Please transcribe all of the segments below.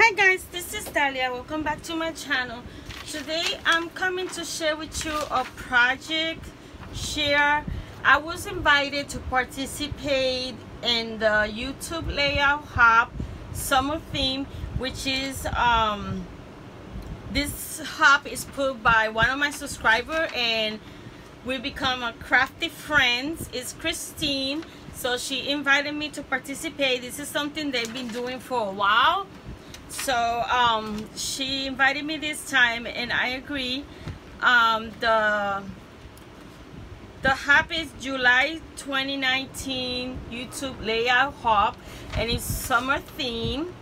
hi guys this is Dalia welcome back to my channel. Today I'm coming to share with you a project share. I was invited to participate in the YouTube layout hop summer theme which is um this hop is put by one of my subscribers and we become a crafty friends. It's Christine. So she invited me to participate. This is something they've been doing for a while so um, she invited me this time and I agree. Um, the the is July 2019 YouTube layout hop and it's summer theme.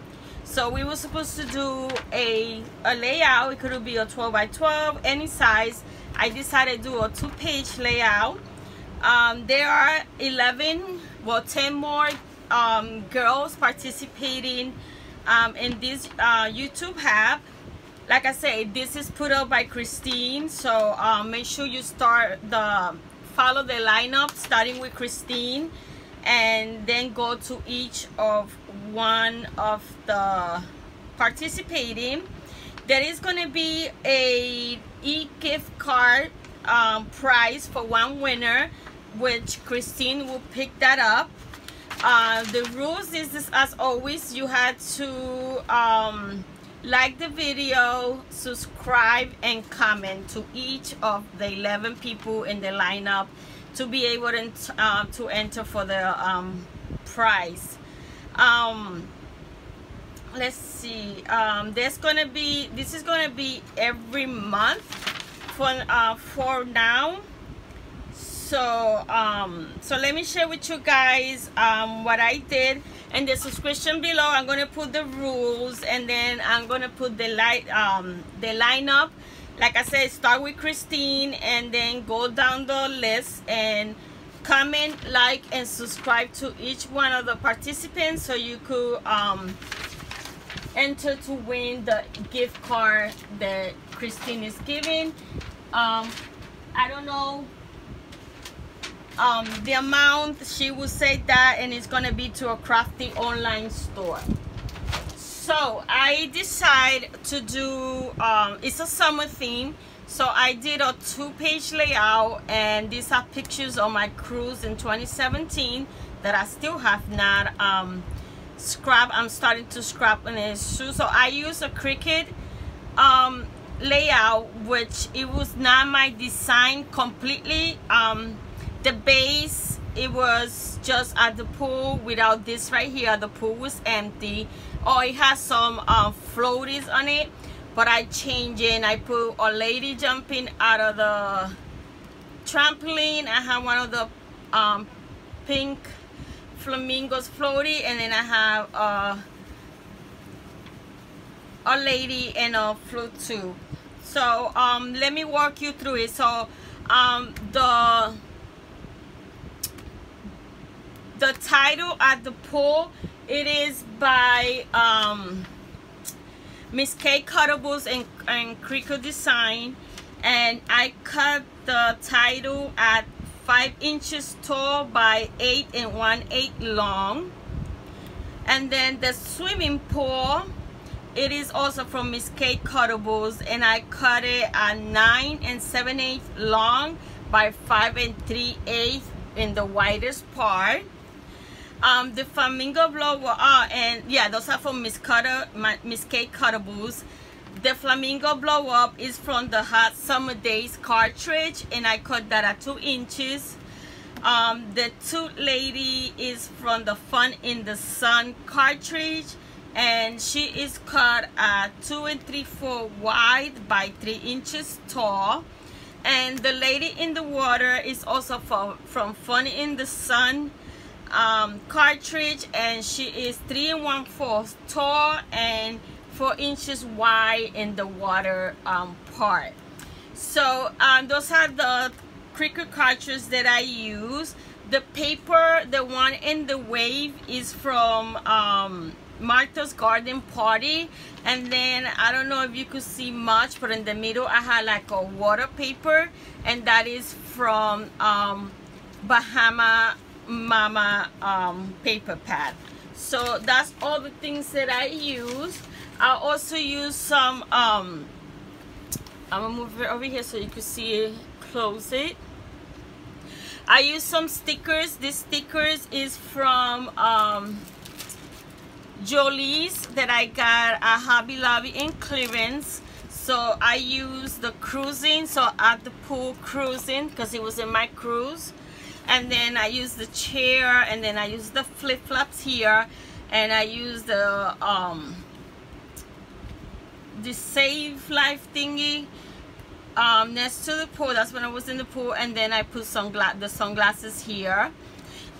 So we were supposed to do a, a layout. It could be a 12 by 12 any size. I decided to do a two page layout. Um, there are 11 well 10 more um, girls participating um, in this uh, YouTube app. Like I said, this is put up by Christine. So um, make sure you start the follow the lineup starting with Christine and then go to each of one of the participating. There is going to be a e-gift card um, prize for one winner which Christine will pick that up uh, the rules is as always you had to um, like the video subscribe and comment to each of the 11 people in the lineup to be able to, uh, to enter for the um, prize. Um, let's see. Um, there's gonna be this is gonna be every month for uh, for now so um so let me share with you guys um what i did and the subscription below. I'm gonna put the rules and then i'm gonna put the light um the lineup. Like i said start with christine and then go down the list and comment like and subscribe to each one of the participants so you could um enter to win the gift card that christine is giving. Um i don't know um, the amount she will say that and it's gonna be to a crafty online store. So I decide to do um, it's a summer theme. So I did a two-page layout and these are pictures of my cruise in 2017 that I still have not um, scrap I'm starting to scrap on it so I use a Cricut um, layout which it was not my design completely um, the base it was just at the pool without this right here. The pool was empty. Oh it has some um, floaties on it but I changed it and I put a lady jumping out of the trampoline. I have one of the um, pink flamingos floaty and then I have uh, a lady in a float too. So um, let me walk you through it. So um, the the title at the pool it is by um, Miss Kate Cuttables and, and Design. And I cut the title at 5 inches tall by 8 and 1 8 long. And then the swimming pool it is also from Miss Kate Cuttables. And I cut it at 9 and 7 8 long by 5 and 3 8 in the widest part um, the flamingo blower, uh, and yeah, those are from Miss Cutter, Miss Kate Cuttables. The flamingo blow up is from the Hot Summer Days cartridge, and I cut that at two inches. Um, the Toot Lady is from the Fun in the Sun cartridge, and she is cut at two and three four wide by three inches tall. And the Lady in the Water is also from, from Fun in the Sun um, cartridge and she is three and one fourth tall and four inches wide in the water um, part. So um, those are the Cricut cartridges that I use. The paper the one in the wave is from um, Martha's Garden Party. And then I don't know if you could see much but in the middle I had like a water paper. And that is from um, Bahama mama um, paper pad. So that's all the things that I use. I also use some um I'm gonna move it over here so you can see it close it. I use some stickers. This stickers is from um Jolee's that I got at Hobby Lobby in clearance. So I use the cruising so at the pool cruising because it was in my cruise and then I use the chair and then I use the flip-flops here and I use the um the save life thingy um, next to the pool. That's when I was in the pool and then I put sunglass the sunglasses here.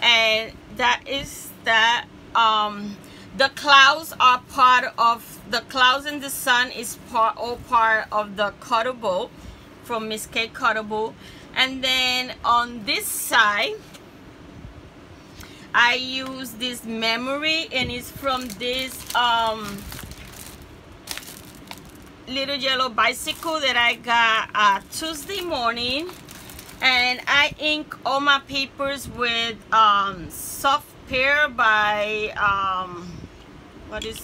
And that is that um, the clouds are part of the clouds in the sun is part all part of the cuttable from Miss Kate Cuttable and then on this side I use this memory and it's from this um, little yellow bicycle that I got uh, Tuesday morning. And I ink all my papers with um, soft pear by um, what is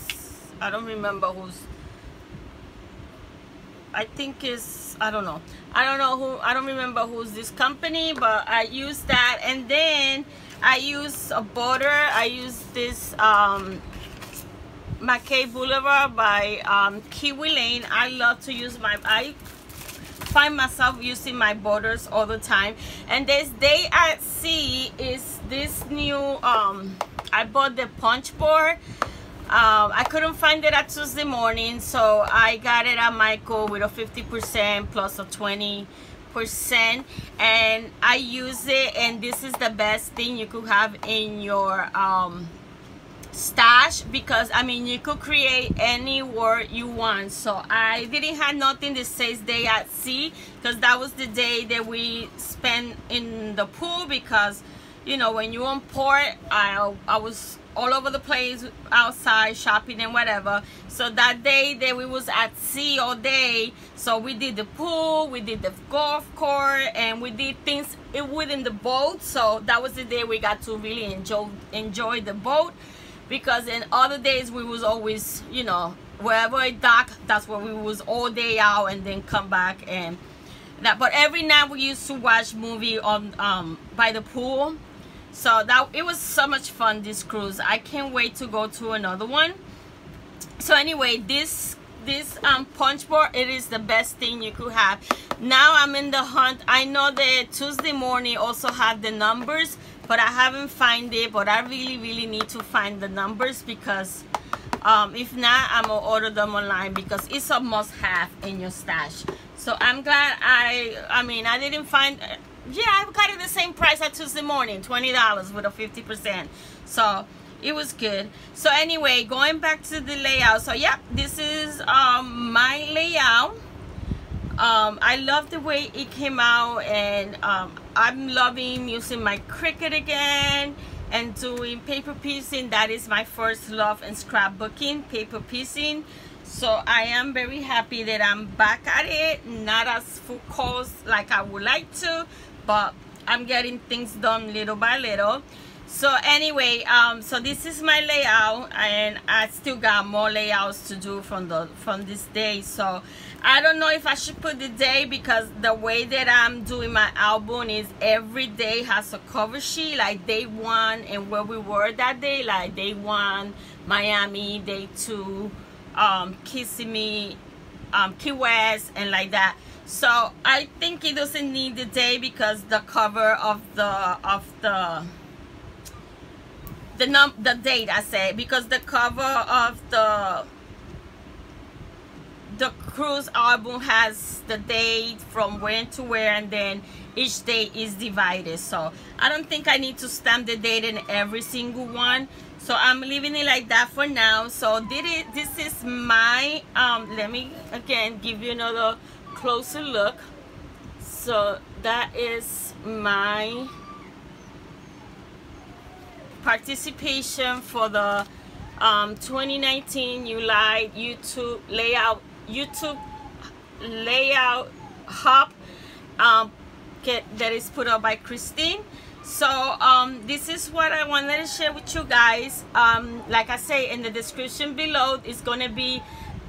I don't remember who's I think is I don't know I don't know who I don't remember who's this company but I use that and then I use a border I use this um, McKay Boulevard by um, Kiwi Lane. I love to use my, I find myself using my borders all the time. And this day at sea is this new, um, I bought the punch board. Um, I couldn't find it at Tuesday morning, so I got it at Michael with a 50% plus a 20 percent. And I use it and this is the best thing you could have in your um, stash because I mean you could create any word you want. So I didn't have nothing that says day at sea because that was the day that we spent in the pool because you know when you on port I, I was all over the place outside shopping and whatever. So that day that we was at sea all day so we did the pool we did the golf course and we did things within the boat. So that was the day we got to really enjoy enjoy the boat because in other days we was always you know wherever it dock that's where we was all day out and then come back and that. But every night we used to watch movie on um by the pool so that it was so much fun this cruise. I can't wait to go to another one. So anyway this this um punch board it is the best thing you could have. Now i'm in the hunt. I know that tuesday morning also had the numbers but I haven't find it but I really really need to find the numbers because um, if not I'm gonna order them online because it's a must-have in your stash. So I'm glad I I mean I didn't find yeah I got it the same price at Tuesday morning $20 with a 50% so it was good. So anyway going back to the layout. So yeah this is um, my layout. Um, I love the way it came out and um, I'm loving using my Cricut again and doing paper piecing. That is my first love in scrapbooking paper piecing. So I am very happy that I'm back at it. Not as full course like I would like to but I'm getting things done little by little. So anyway um so this is my layout and i still got more layouts to do from the from this day. So i don't know if i should put the day because the way that i'm doing my album is every day has a cover sheet like day one and where we were that day like day one miami day two um kissimmee um key west and like that so i think it doesn't need the day because the cover of the of the the num the date I say because the cover of the the cruise album has the date from when to where and then each day is divided. So I don't think I need to stamp the date in every single one. So I'm leaving it like that for now. So did it this is my um let me again give you another closer look. So that is my participation for the um, 2019 July YouTube layout YouTube layout hub um, get, that is put up by Christine. So um, this is what I wanted to share with you guys. Um, like I say in the description below it's gonna be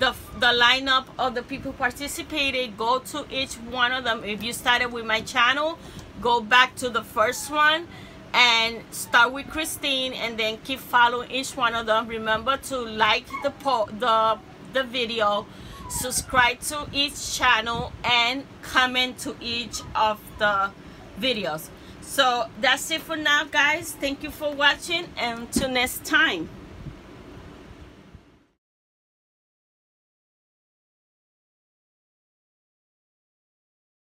the the lineup of the people participated. Go to each one of them. If you started with my channel go back to the first one and start with Christine and then keep following each one of them. Remember to like the po the the video subscribe to each channel and comment to each of the videos. So that's it for now guys. Thank you for watching. And until next time